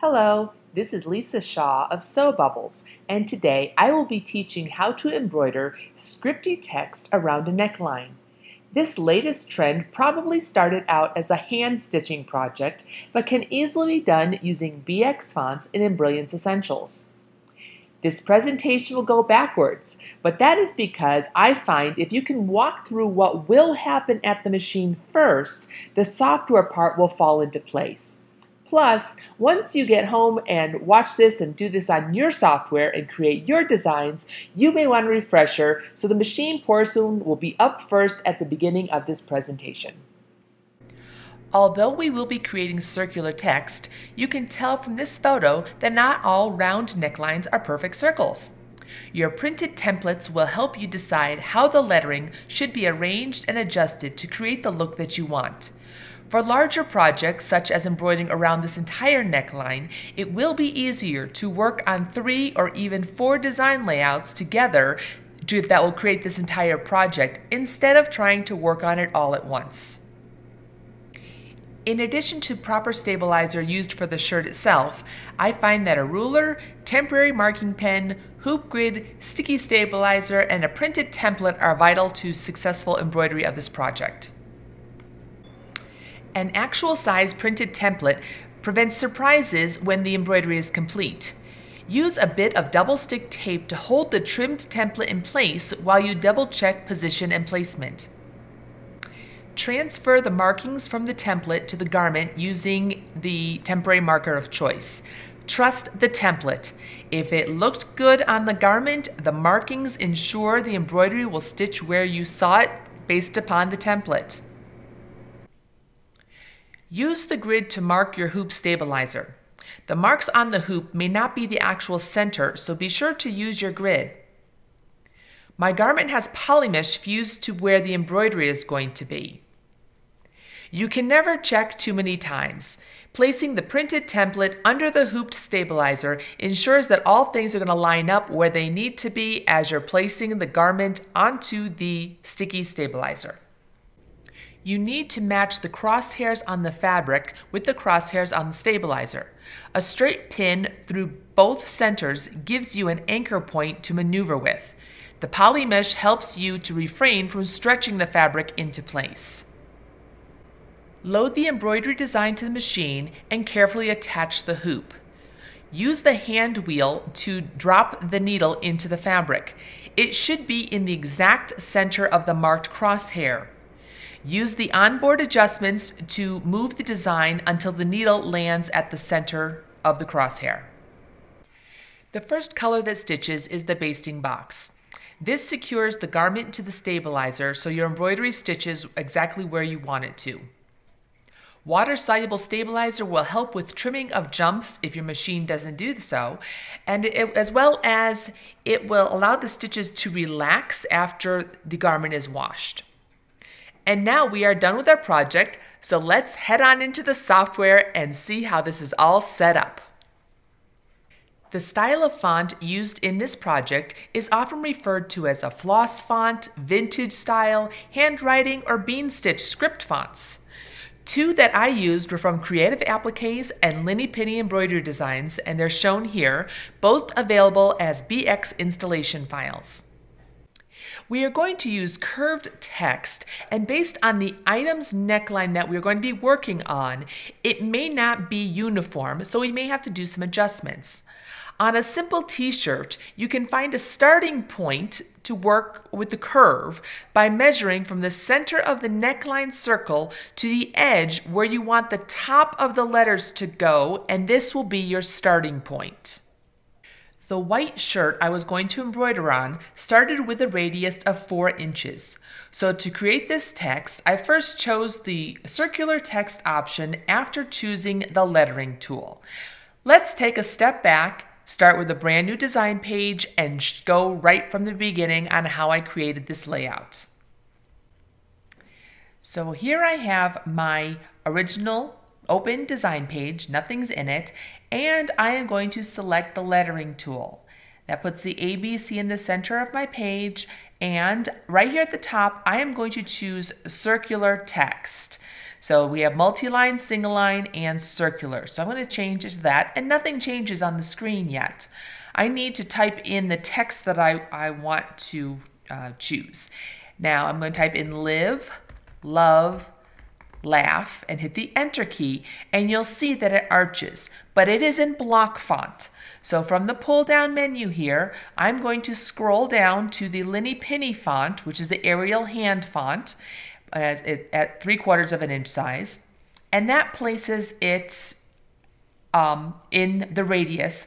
Hello, this is Lisa Shaw of Sew Bubbles, and today I will be teaching how to embroider scripty text around a neckline. This latest trend probably started out as a hand stitching project, but can easily be done using BX fonts in Embrilliance Essentials. This presentation will go backwards, but that is because I find if you can walk through what will happen at the machine first, the software part will fall into place. Plus, once you get home and watch this and do this on your software and create your designs, you may want a refresher, so the machine portion will be up first at the beginning of this presentation. Although we will be creating circular text, you can tell from this photo that not all round necklines are perfect circles. Your printed templates will help you decide how the lettering should be arranged and adjusted to create the look that you want. For larger projects, such as embroidering around this entire neckline, it will be easier to work on three or even four design layouts together that will create this entire project instead of trying to work on it all at once. In addition to proper stabilizer used for the shirt itself, I find that a ruler, temporary marking pen, hoop grid, sticky stabilizer, and a printed template are vital to successful embroidery of this project. An actual size printed template prevents surprises when the embroidery is complete. Use a bit of double stick tape to hold the trimmed template in place while you double check position and placement. Transfer the markings from the template to the garment using the temporary marker of choice. Trust the template. If it looked good on the garment, the markings ensure the embroidery will stitch where you saw it based upon the template. Use the grid to mark your hoop stabilizer. The marks on the hoop may not be the actual center, so be sure to use your grid. My garment has poly mesh fused to where the embroidery is going to be. You can never check too many times. Placing the printed template under the hooped stabilizer ensures that all things are going to line up where they need to be as you're placing the garment onto the sticky stabilizer you need to match the crosshairs on the fabric with the crosshairs on the stabilizer. A straight pin through both centers gives you an anchor point to maneuver with. The poly mesh helps you to refrain from stretching the fabric into place. Load the embroidery design to the machine and carefully attach the hoop. Use the hand wheel to drop the needle into the fabric. It should be in the exact center of the marked crosshair. Use the onboard adjustments to move the design until the needle lands at the center of the crosshair. The first color that stitches is the basting box. This secures the garment to the stabilizer so your embroidery stitches exactly where you want it to. Water-soluble stabilizer will help with trimming of jumps if your machine doesn't do so, and it, as well as it will allow the stitches to relax after the garment is washed. And now we are done with our project, so let's head on into the software and see how this is all set up. The style of font used in this project is often referred to as a floss font, vintage style, handwriting, or bean stitch script fonts. Two that I used were from Creative Appliques and Lynnie Pinnie Embroidery Designs, and they're shown here, both available as BX installation files. We are going to use curved text, and based on the item's neckline that we're going to be working on, it may not be uniform, so we may have to do some adjustments. On a simple t-shirt, you can find a starting point to work with the curve by measuring from the center of the neckline circle to the edge where you want the top of the letters to go, and this will be your starting point. The white shirt I was going to embroider on started with a radius of 4 inches. So to create this text, I first chose the circular text option after choosing the lettering tool. Let's take a step back, start with a brand new design page, and go right from the beginning on how I created this layout. So here I have my original open design page, nothing's in it, and I am going to select the lettering tool. That puts the ABC in the center of my page, and right here at the top, I am going to choose circular text. So we have multi-line, single line, and circular. So I'm going to change it to that, and nothing changes on the screen yet. I need to type in the text that I, I want to uh, choose. Now I'm going to type in live, love, laugh, and hit the enter key, and you'll see that it arches, but it is in block font. So from the pull down menu here, I'm going to scroll down to the Lynnie Pinnie font, which is the Arielle hand font, at three quarters of an inch size, and that places it um, in the radius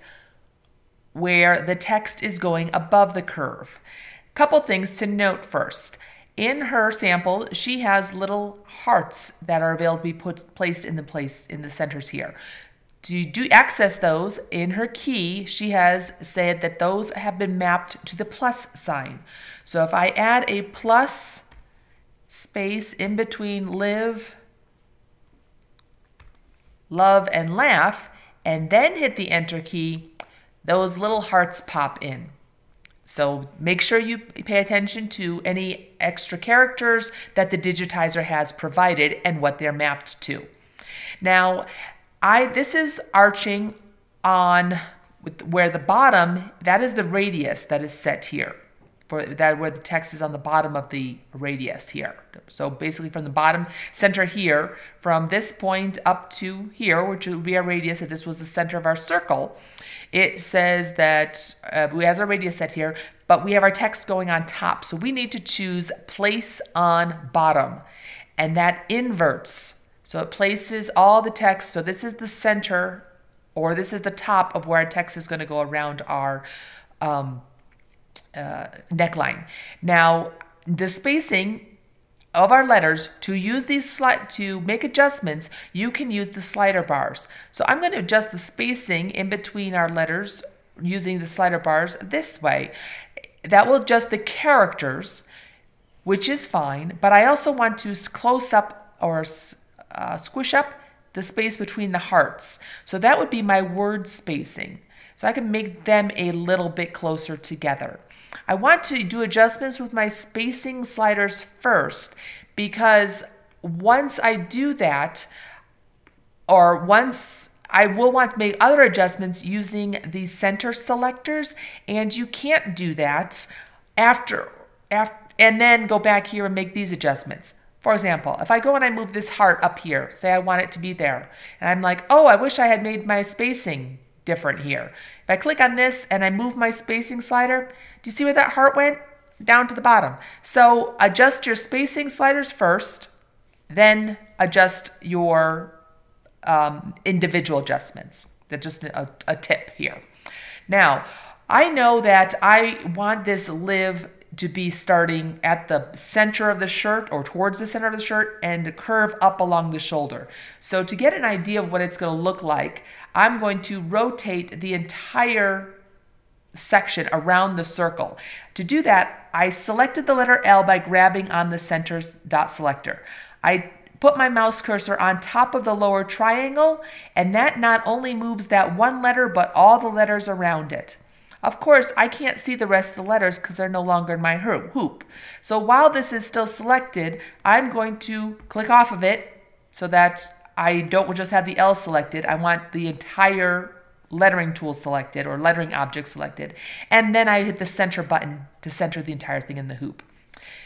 where the text is going above the curve. Couple things to note first. In her sample, she has little hearts that are available to be put placed in the place in the centers here. To do access those in her key, she has said that those have been mapped to the plus sign. So if I add a plus space in between live, love, and laugh, and then hit the enter key, those little hearts pop in. So make sure you pay attention to any extra characters that the digitizer has provided and what they're mapped to. Now, I this is arching on where the bottom, that is the radius that is set here for that where the text is on the bottom of the radius here. So basically from the bottom center here, from this point up to here, which would be our radius if this was the center of our circle, it says that uh, we have our radius set here, but we have our text going on top. So we need to choose place on bottom and that inverts. So it places all the text. So this is the center or this is the top of where our text is going to go around our um, uh, neckline. Now, the spacing of our letters to use these slide to make adjustments you can use the slider bars. So i'm going to adjust the spacing in between our letters using the slider bars this way. That will adjust the characters which is fine but i also want to close up or uh, squish up the space between the hearts. So that would be my word spacing so i can make them a little bit closer together I want to do adjustments with my spacing sliders first because once I do that, or once I will want to make other adjustments using the center selectors, and you can't do that after, after and then go back here and make these adjustments. For example, if I go and I move this heart up here, say I want it to be there, and I'm like, oh, I wish I had made my spacing different here. If I click on this and I move my spacing slider, do you see where that heart went? Down to the bottom. So adjust your spacing sliders first, then adjust your um, individual adjustments. That's just a, a tip here. Now, I know that I want this live to be starting at the center of the shirt or towards the center of the shirt and curve up along the shoulder. So to get an idea of what it's going to look like, I'm going to rotate the entire section around the circle. To do that, I selected the letter L by grabbing on the center's dot selector. I put my mouse cursor on top of the lower triangle, and that not only moves that one letter, but all the letters around it. Of course, I can't see the rest of the letters because they're no longer in my hoop. So while this is still selected, I'm going to click off of it so that I don't just have the L selected. I want the entire lettering tool selected or lettering object selected. And then I hit the center button to center the entire thing in the hoop.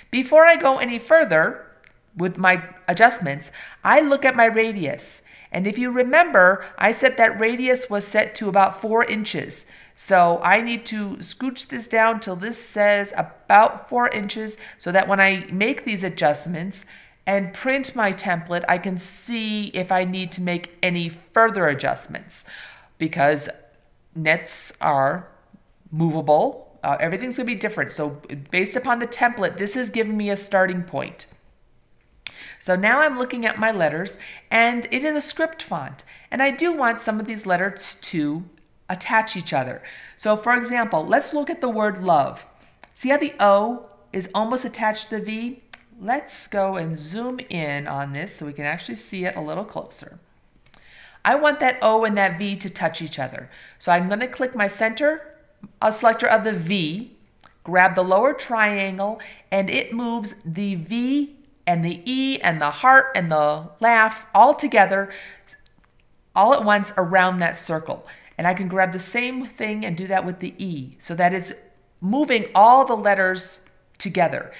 Before I go any further with my adjustments, I look at my radius. And if you remember, I said that radius was set to about four inches. So I need to scooch this down till this says about four inches so that when I make these adjustments and print my template, I can see if I need to make any further adjustments because nets are movable. Uh, everything's to be different. So based upon the template, this is giving me a starting point. So now I'm looking at my letters and it is a script font. And I do want some of these letters to attach each other. So for example, let's look at the word love. See how the O is almost attached to the V? Let's go and zoom in on this so we can actually see it a little closer. I want that O and that V to touch each other. So I'm going to click my center a selector of the V, grab the lower triangle, and it moves the V and the E and the heart and the laugh all together, all at once around that circle. And I can grab the same thing and do that with the E so that it's moving all the letters together.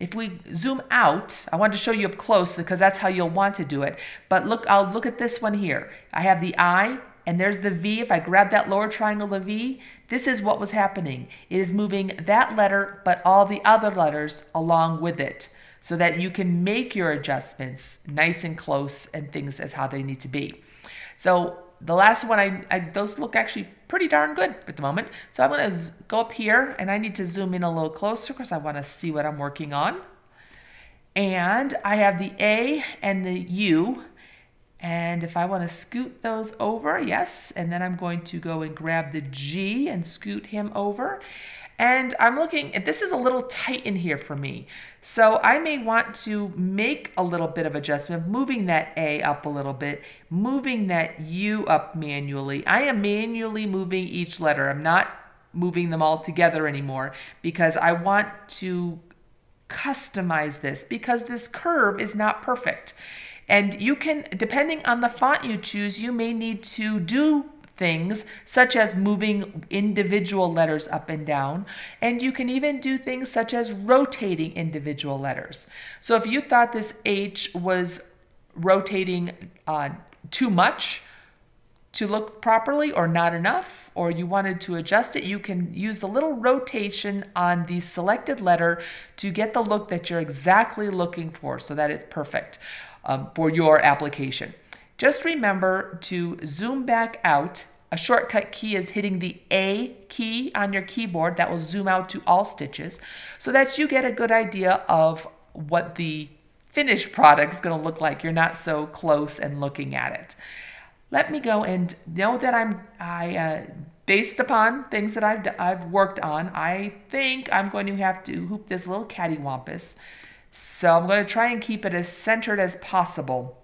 If we zoom out, I want to show you up close because that's how you'll want to do it. But look, I'll look at this one here. I have the I and there's the V. If I grab that lower triangle, the V, this is what was happening. It is moving that letter, but all the other letters along with it so that you can make your adjustments nice and close and things as how they need to be. So the last one, I, I those look actually pretty darn good at the moment. So I'm going to go up here and I need to zoom in a little closer because I want to see what I'm working on. And I have the A and the U. And if I want to scoot those over, yes, and then I'm going to go and grab the G and scoot him over. And I'm looking, this is a little tight in here for me. So I may want to make a little bit of adjustment, moving that A up a little bit, moving that U up manually. I am manually moving each letter. I'm not moving them all together anymore because I want to customize this because this curve is not perfect. And you can, depending on the font you choose, you may need to do things such as moving individual letters up and down. And you can even do things such as rotating individual letters. So if you thought this H was rotating uh, too much, to look properly or not enough, or you wanted to adjust it, you can use the little rotation on the selected letter to get the look that you're exactly looking for so that it's perfect um, for your application. Just remember to zoom back out. A shortcut key is hitting the A key on your keyboard. That will zoom out to all stitches so that you get a good idea of what the finished product is going to look like. You're not so close and looking at it. Let me go and know that I'm, I, uh, based upon things that I've, I've worked on, I think I'm going to have to hoop this little cattywampus. So I'm going to try and keep it as centered as possible.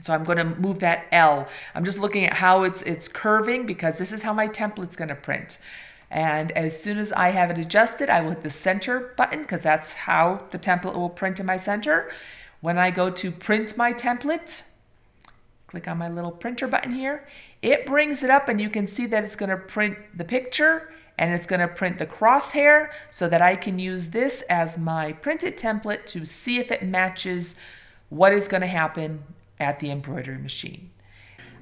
So I'm going to move that L. I'm just looking at how it's it's curving because this is how my template's going to print. And as soon as I have it adjusted, I will hit the center button because that's how the template will print in my center. When I go to print my template, click on my little printer button here, it brings it up and you can see that it's going to print the picture and it's going to print the crosshair so that I can use this as my printed template to see if it matches what is going to happen at the embroidery machine.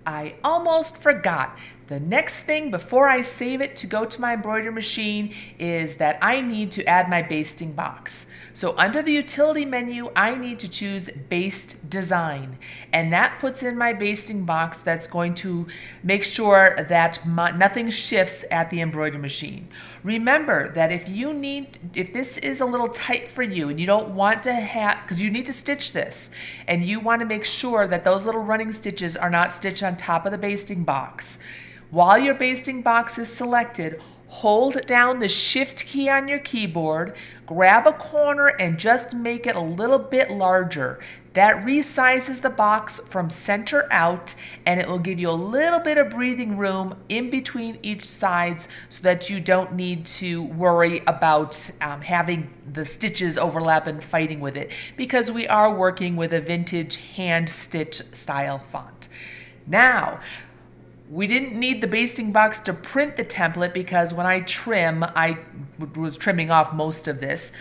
I almost forgot. The next thing before I save it to go to my embroidery machine is that I need to add my basting box. So under the utility menu, I need to choose baste design. And that puts in my basting box that's going to make sure that my, nothing shifts at the embroidery machine. Remember that if you need, if this is a little tight for you and you don't want to have, because you need to stitch this, and you want to make sure that those little running stitches are not stitched on top of the basting box. While your basting box is selected, hold down the shift key on your keyboard, grab a corner and just make it a little bit larger. That resizes the box from center out and it will give you a little bit of breathing room in between each sides so that you don't need to worry about um, having the stitches overlap and fighting with it because we are working with a vintage hand stitch style font. Now, we didn't need the basting box to print the template because when I trim, I was trimming off most of this.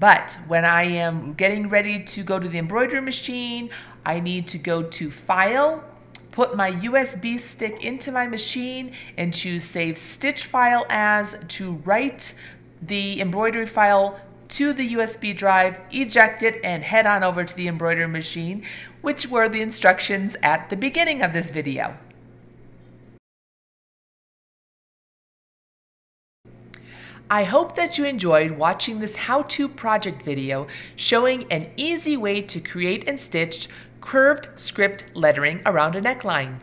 But when I am getting ready to go to the embroidery machine, I need to go to File, put my USB stick into my machine, and choose Save Stitch File As to write the embroidery file to the USB drive, eject it, and head on over to the embroidery machine, which were the instructions at the beginning of this video. I hope that you enjoyed watching this how-to project video showing an easy way to create and stitch curved script lettering around a neckline.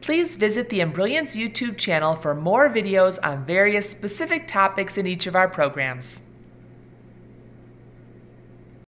Please visit the Embrilliance YouTube channel for more videos on various specific topics in each of our programs.